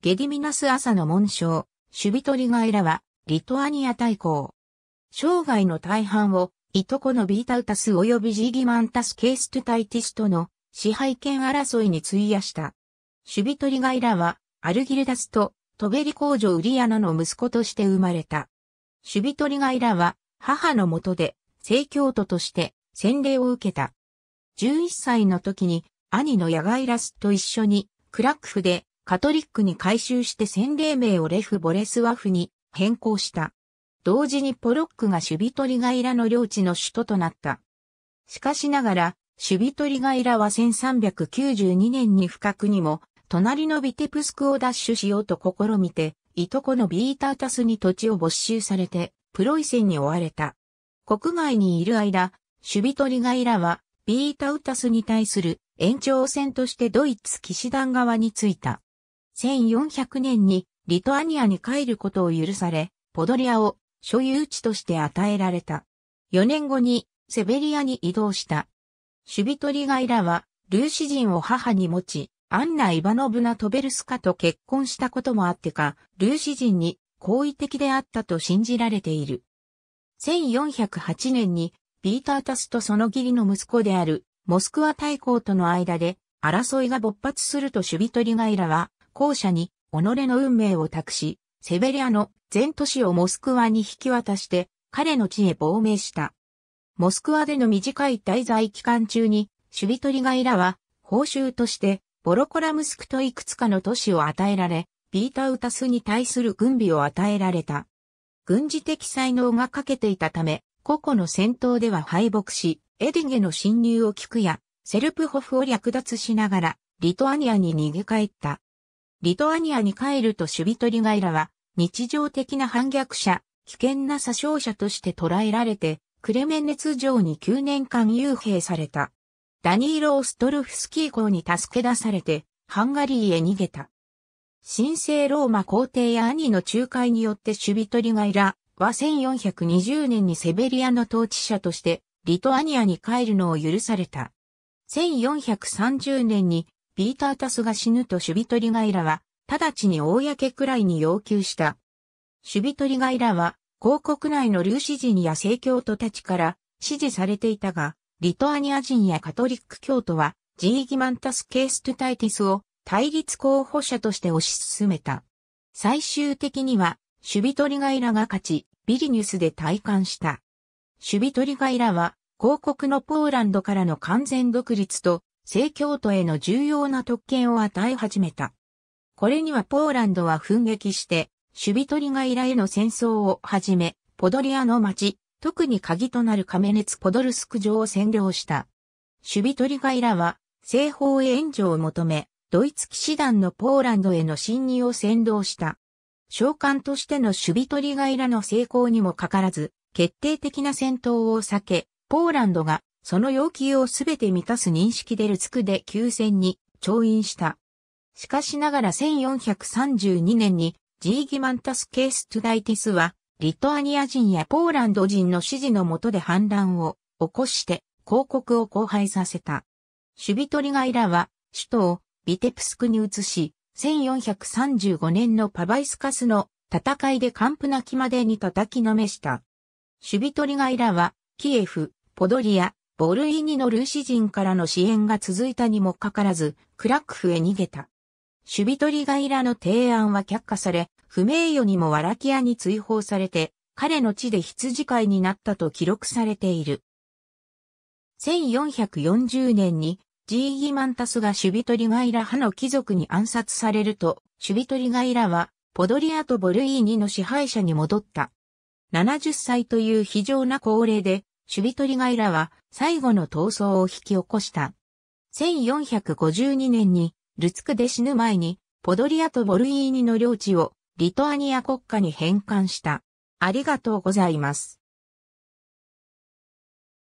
ゲディミナス朝の紋章、シュビトリガイラは、リトアニア大公。生涯の大半を、いとこのビータウタス及びジギマンタスケーストゥタイティスとの支配権争いに費やした。シュビトリガイラは、アルギルダスとトベリ公女ウリアナの息子として生まれた。シュビトリガイラは、母のもとで、聖教徒として洗礼を受けた。11歳の時に兄のヤガイラスと一緒にクラックフでカトリックに改宗して洗礼名をレフ・ボレスワフに変更した。同時にポロックがシュビトリガイラの領地の首都となった。しかしながら、シュビトリガイラは1392年に不覚にも、隣のビテプスクを奪取しようと試みて、いとこのビータータスに土地を没収されて、プロイセンに追われた。国外にいる間、シュビトリガイラは、ビータウタスに対する延長戦としてドイツ騎士団側についた。1400年にリトアニアに帰ることを許され、ポドリアを所有地として与えられた。4年後にセベリアに移動した。シュビトリガイラはルーシ人を母に持ち、アンナ・イバノブナ・トベルスカと結婚したこともあってか、ルーシ人に好意的であったと信じられている。1408年にピータータスとその義理の息子であるモスクワ大公との間で争いが勃発するとシュビトリガイラは後者に己の運命を託し、セベリアの全都市をモスクワに引き渡して彼の地へ亡命した。モスクワでの短い滞在期間中にシュビトリガイラは報酬としてボロコラムスクといくつかの都市を与えられ、ピータウタスに対する軍備を与えられた。軍事的才能が欠けていたため、個々の戦闘では敗北し、エディゲの侵入を聞くや、セルプホフを略奪しながら、リトアニアに逃げ帰った。リトアニアに帰るとシュビトリガイラは、日常的な反逆者、危険な詐称者として捕らえられて、クレメンネツ城に9年間幽閉された。ダニーロ・オストルフスキー公に助け出されて、ハンガリーへ逃げた。神聖ローマ皇帝や兄の仲介によってシュビトリガイラは1420年にセベリアの統治者としてリトアニアに帰るのを許された。1430年にピータータスが死ぬとシュビトリガイラは直ちに公くらいに要求した。シュビトリガイラは広告内のルーシ人や正教徒たちから支持されていたが、リトアニア人やカトリック教徒はジーギマンタス・ケーストゥタイティスを対立候補者として推し進めた。最終的には、シュビトリガイラが勝ち、ビリニュスで体感した。シュビトリガイラは、広告のポーランドからの完全独立と、正教徒への重要な特権を与え始めた。これにはポーランドは奮撃して、シュビトリガイラへの戦争をはじめ、ポドリアの町、特に鍵となるカメネツポドルスク城を占領した。シュビトリガイラは、西方へ援助を求め、ドイツ騎士団のポーランドへの侵入を先導した。召喚としての守備取りガイラの成功にもかからず、決定的な戦闘を避け、ポーランドがその要求をすべて満たす認識でルツクで休戦に調印した。しかしながら1432年にジーギマンタス・ケース・トゥダイティスはリトアニア人やポーランド人の指示のもとで反乱を起こして広告を荒廃させた。守備取りガイラは首都をビテプスクに移し、1435年のパバイスカスの戦いでカンプナキまでに叩きのめした。守備取りガイラは、キエフ、ポドリア、ボルイニのルーシ人からの支援が続いたにもかかわらず、クラックフへ逃げた。守備取りガイラの提案は却下され、不名誉にもワラキアに追放されて、彼の地で羊飼いになったと記録されている。1440年にジーギマンタスがシュビトリガイラ派の貴族に暗殺されると、シュビトリガイラは、ポドリアとボルイーニの支配者に戻った。70歳という非常な高齢で、シュビトリガイラは最後の闘争を引き起こした。1452年に、ルツクで死ぬ前に、ポドリアとボルイーニの領地をリトアニア国家に返還した。ありがとうございます。